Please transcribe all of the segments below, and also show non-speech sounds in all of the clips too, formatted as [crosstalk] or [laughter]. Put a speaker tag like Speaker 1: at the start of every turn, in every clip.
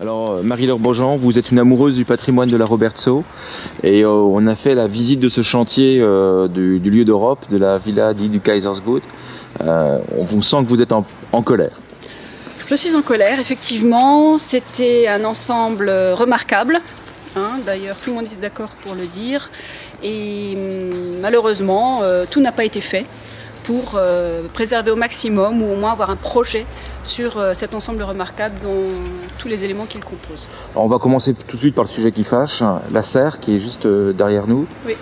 Speaker 1: Alors euh, Marie-Laure Beaujean, vous êtes une amoureuse du patrimoine de la Robertso et euh, on a fait la visite de ce chantier euh, du, lieu d'Europe, de la villa dite du Kaisersgut. On vous sent que vous êtes en, colère.
Speaker 2: Je suis en colère, effectivement. C'était un ensemble remarquable. hein. D'ailleurs, tout le monde est d'accord pour le dire. Et hum, malheureusement, tout n'a pas été fait pour euh, préserver au maximum ou au moins avoir un projet sur euh, cet ensemble remarquable dont tous les éléments qu'il compose.
Speaker 1: Alors, on va commencer tout de suite par le sujet qui fâche, la serre qui est juste euh, derrière nous,
Speaker 2: Oui.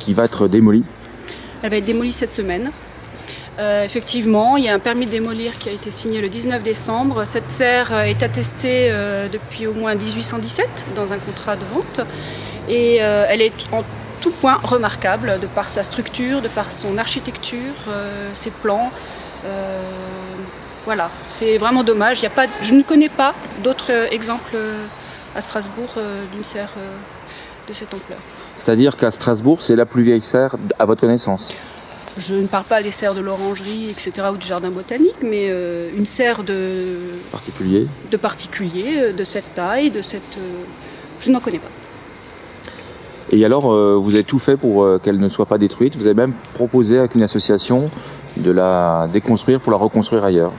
Speaker 1: qui va être démolie.
Speaker 2: Elle va être démolie cette semaine. Euh, effectivement, il y a un permis de démolir qui a été signé le 19 décembre. Cette serre est attestée euh, depuis au moins 1817 dans un contrat de vente. Et euh, elle est en tout point remarquable de par sa structure, de par son architecture, euh, ses plans. Euh, voilà, c'est vraiment dommage. Y a pas, je ne connais pas d'autres euh, exemples à Strasbourg d'une serre de cette ampleur.
Speaker 1: C'est-à-dire qu'à Strasbourg, c'est la plus vieille serre à votre connaissance?
Speaker 2: Je ne parle pas des serres de l'orangerie, etc., ou du jardin botanique, mais euh, une serre de,
Speaker 1: Particulier?
Speaker 2: de particulier, de cette taille, de cette. euh, je n'en connais pas.
Speaker 1: Et alors, euh, vous avez tout fait pour euh, qu'elle ne soit pas détruite. Vous avez même proposé avec une association de la déconstruire pour la reconstruire ailleurs.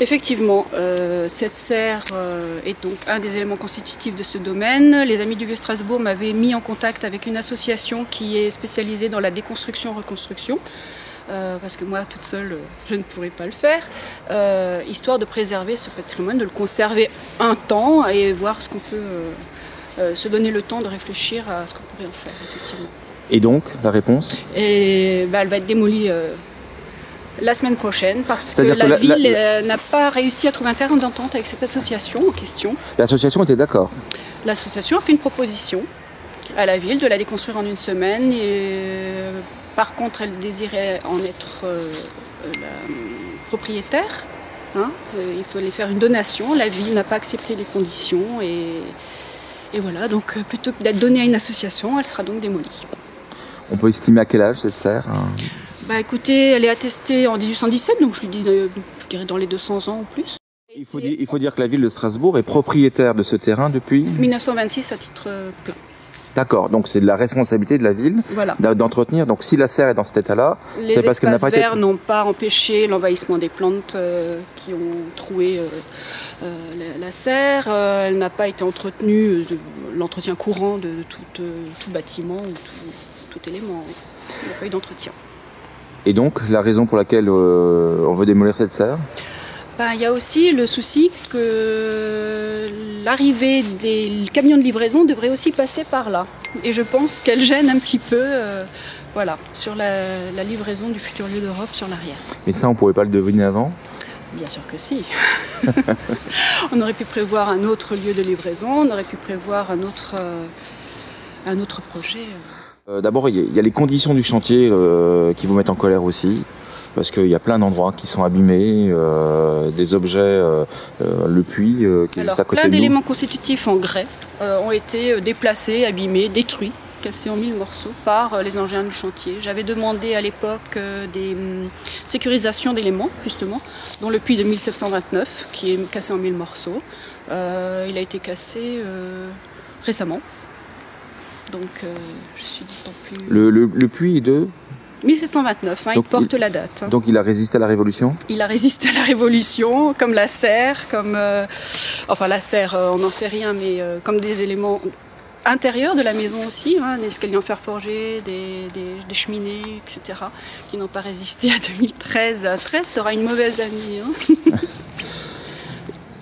Speaker 2: Effectivement, euh, cette serre est donc un des éléments constitutifs de ce domaine. Les Amis du Vieux Strasbourg m'avaient mis en contact avec une association qui est spécialisée dans la déconstruction-reconstruction. parce que moi, toute seule, je ne pourrais pas le faire, histoire de préserver ce patrimoine, de le conserver un temps et voir ce qu'on peut euh, se donner le temps de réfléchir à ce qu'on pourrait en faire, effectivement.
Speaker 1: Et donc, la réponse
Speaker 2: Et bah, elle va être démolie euh, la semaine prochaine parce que la, ville
Speaker 1: la-
Speaker 2: euh, n'a pas réussi à trouver un terrain d'entente avec cette association en question.
Speaker 1: L'association était d'accord.
Speaker 2: L'association a fait une proposition à la ville de la déconstruire en une semaine. Et, par contre, elle désirait en être euh, la propriétaire. hein. Il fallait faire une donation. La ville n'a pas accepté les conditions et, et voilà. Donc, euh, plutôt que d'être donnée à une association, elle sera donc démolie.
Speaker 1: On peut estimer à quel âge cette serre hein
Speaker 2: Bah écoutez, elle est attestée en 1817, donc je lui dis, je dirais dans les 200 ans ou plus.
Speaker 1: il faut, dire, il faut dire que la ville de Strasbourg est propriétaire de ce terrain depuis.
Speaker 2: 1926 à titre euh, plein.
Speaker 1: D'accord, donc c'est de la responsabilité de la ville
Speaker 2: Voilà.
Speaker 1: d'entretenir. Donc si la serre est dans cet état-là,
Speaker 2: Les
Speaker 1: c'est parce qu'elle n'a
Speaker 2: espaces
Speaker 1: pas été.
Speaker 2: verts n'ont pas empêché l'envahissement des plantes euh, qui ont troué euh, euh, la, la serre. Elle n'a pas été entretenue, l'entretien courant de tout, tout bâtiment ou tout, tout élément. Il n'y a pas eu d'entretien.
Speaker 1: Et donc la raison pour laquelle on veut démolir cette serre?
Speaker 2: Ben, Il y a aussi le souci que l'arrivée des camions de livraison devrait aussi passer par là. Et je pense qu'elle gêne un petit peu euh, voilà, sur la, la livraison du futur lieu d'Europe sur l'arrière.
Speaker 1: Mais ça, on pouvait pas le deviner avant?
Speaker 2: Bien sûr que si. [laughs] on aurait pu prévoir un autre lieu de livraison, on aurait pu prévoir un autre, euh, un autre projet.
Speaker 1: Euh, D'abord, il y, a- il y a les conditions du chantier euh, qui vous mettent en colère aussi. Parce qu'il y a plein d'endroits qui sont abîmés, euh, des objets, euh, euh, le puits qui est
Speaker 2: Alors,
Speaker 1: juste à côté
Speaker 2: plein d'éléments constitutifs en grès ont été déplacés, abîmés, détruits, cassés en mille morceaux par les engins du chantier. J'avais demandé à l'époque des hum, sécurisations d'éléments, justement, dont le puits de 1729, qui est cassé en mille morceaux. Euh, il a été cassé euh, récemment. Donc, euh, je suis d'autant plus.
Speaker 1: Le, le- le puits est de...
Speaker 2: 1729, hein,
Speaker 1: Donc,
Speaker 2: il porte
Speaker 1: il-
Speaker 2: la date.
Speaker 1: Donc il a résisté à la Révolution?
Speaker 2: Il a résisté à la Révolution, comme la serre, comme. euh, enfin, la serre, euh, on n'en sait rien, mais euh, comme des éléments intérieurs de la maison aussi, hein, des escaliers en fer forgé, des, des- des cheminées, etc., qui n'ont pas résisté à 2013. 13 sera une mauvaise année. hein. [laughs]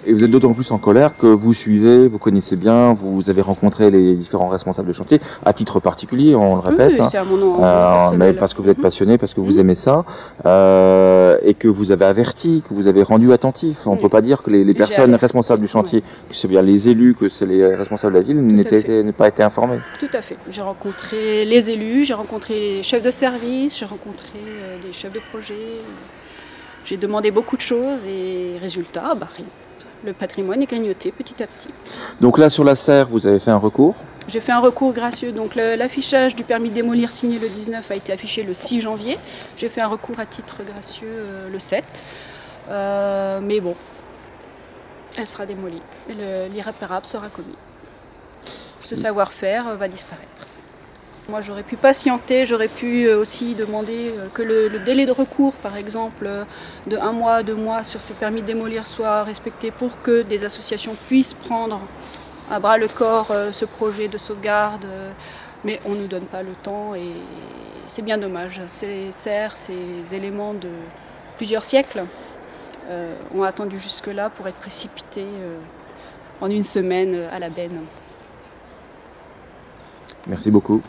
Speaker 1: Et vous êtes d'autant plus en colère que vous suivez, vous connaissez bien, vous avez rencontré les différents responsables de chantier, à titre particulier, on le répète.
Speaker 2: Oui,
Speaker 1: hein.
Speaker 2: mon
Speaker 1: Euh, mais parce que vous êtes passionné, parce que vous aimez ça, euh, et que vous avez averti, que vous avez rendu attentif. On ne
Speaker 2: Oui.
Speaker 1: peut pas dire que les, les personnes responsables du chantier, que c'est bien les élus, que c'est les responsables de la ville, n'aient pas été informés.
Speaker 2: Tout à fait. J'ai rencontré les élus, j'ai rencontré les chefs de service, j'ai rencontré euh, des chefs de projet. J'ai demandé beaucoup de choses et résultat, bah, rien. Le patrimoine est grignoté petit à petit.
Speaker 1: Donc là, sur la serre, vous avez fait un recours.
Speaker 2: J'ai fait un recours gracieux. Donc l'affichage du permis de démolir signé le 19 a été affiché le 6 janvier. J'ai fait un recours à titre gracieux euh, le 7. Euh, mais bon, Elle sera démolie. L'irréparable sera commis. Ce savoir-faire va disparaître. Moi, j'aurais pu patienter, j'aurais pu euh, aussi demander euh, que le, délai de recours, par exemple, euh, de un mois, deux mois sur ces permis de démolir soit respecté pour que des associations puissent prendre à bras le corps ce projet de sauvegarde. Mais on ne nous donne pas le temps et c'est bien dommage. Ces serres, ces éléments de plusieurs siècles ont attendu jusque-là pour être précipités en une semaine à la benne.
Speaker 1: Merci beaucoup.